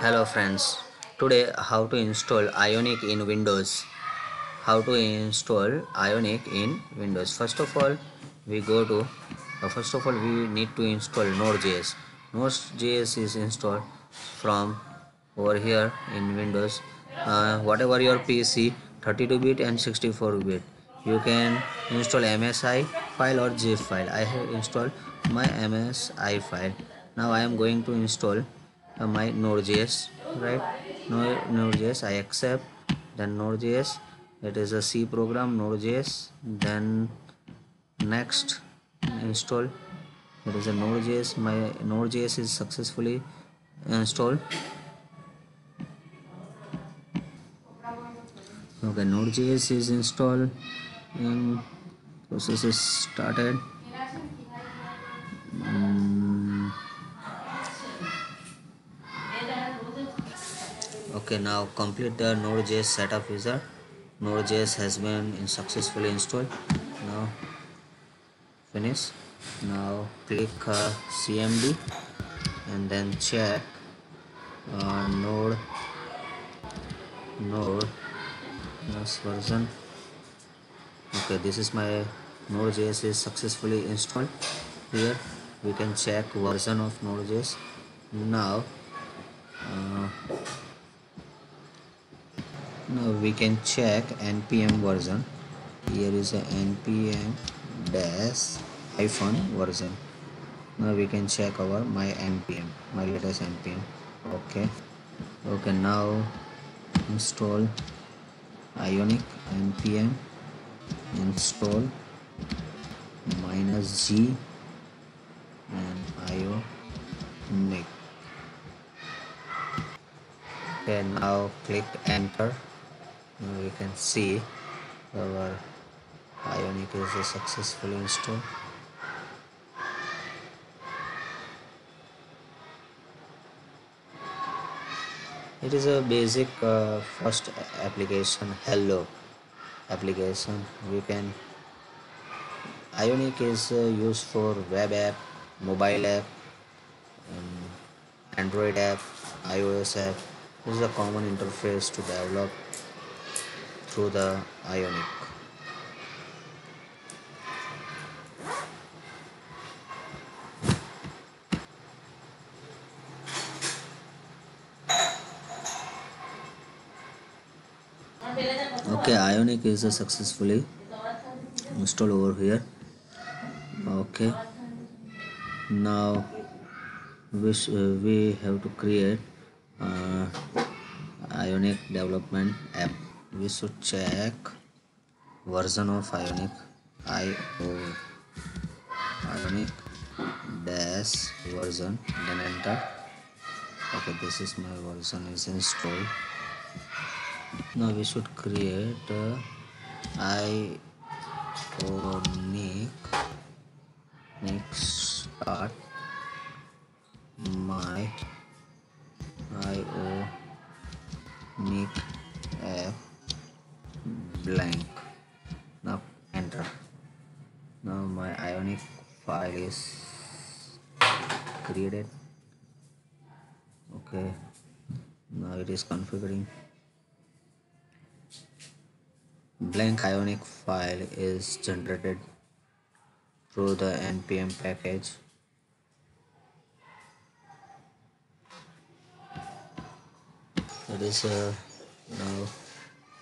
hello friends. Today how to install ionic in windows? How to install ionic in windows? First of all we go to uh, first of all we need to install node.js node.js is installed from over here in windows. Uh, whatever your pc 32 bit and 64 bit. You can install msi file or zip file. I have installed my msi file. Now i am going to install uh, my node.js right node.js i accept then node.js it is a c program node.js then next install it is a node.js my node.js is successfully installed okay node.js is installed and process is started mm. Okay now complete the node.js setup wizard node.js has been successfully installed. Now finish. Now click uh, cmd and then check uh, node node version. Okay this is my node.js is successfully installed here. We can check version of node.js now now we can check npm version. Here is a npm dash hyphen version. Now we can check our my npm my latest npm okay. Okay now install ionic npm install minus g and ionic. Okay now click enter now you can see our ionic is successfully installed it is a basic uh, first application hello application. We can ionic is uh, used for web app mobile app um, android app ios app. This is a common interface to develop through the Ionic. Okay, Ionic is successfully installed over here. Okay, now we, uh, we have to create uh, Ionic development app we should check version of ionic io ionic dash version then enter okay this is my version is installed. Now we should create uh, ionic next start my ionic app okay. Now it is configuring. Blank ionic file is generated through the npm package. It is uh, now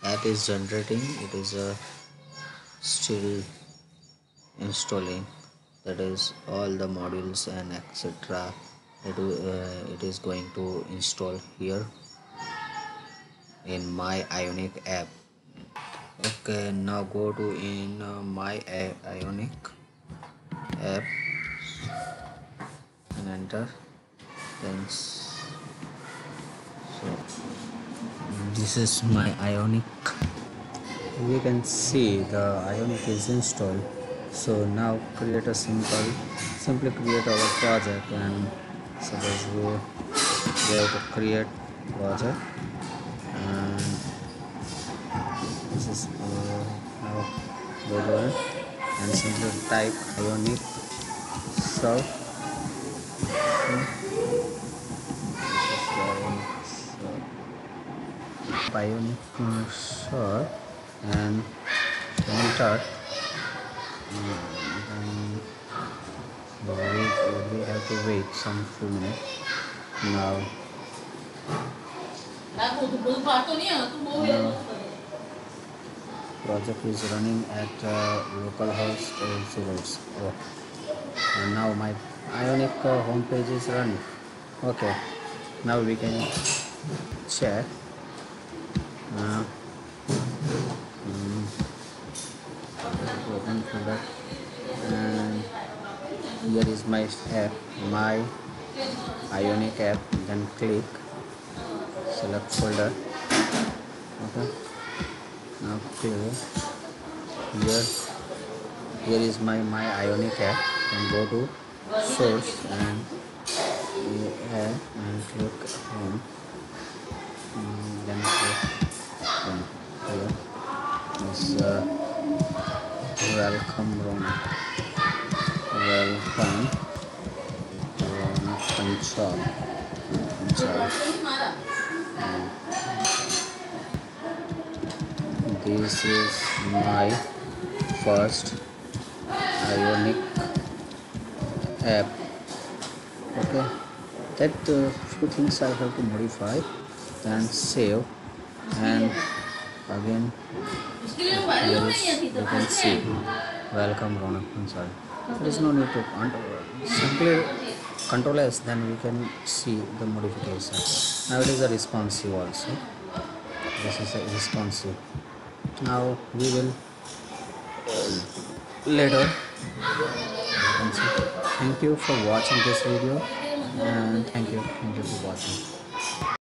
app is generating. It is uh, still installing. That is all the modules and etc it, uh, it is going to install here in my ionic app. Okay now go to in uh, my ionic app. And enter. Then so this is my ionic. We can see the ionic is installed. So now create a simple simply create our project and suppose we, we have to create project and this is go to it and simply type ionic is ionic cursor and enter we, we have to wait some few minutes. Now project is running at uh, localhost uh, zeros oh. and now my ionic uh, home page is running. Okay. Now we can check uh, mm, open and here is my app my ionic app. Then click select folder. Okay. Now here here is my my ionic app. And go to source and and click home and then click home here. Is uh, welcome Ronak welcome Ronak Panchal Panchal this is my first ionic app. Okay. That uh, few things i have to modify then save and again you can see. Welcome ronak. Ansari. There is no need to simply control s then we can see the modification. Now it is a responsive also. This is a responsive. Now we will uh, later. Thank you for watching this video and thank you thank you for watching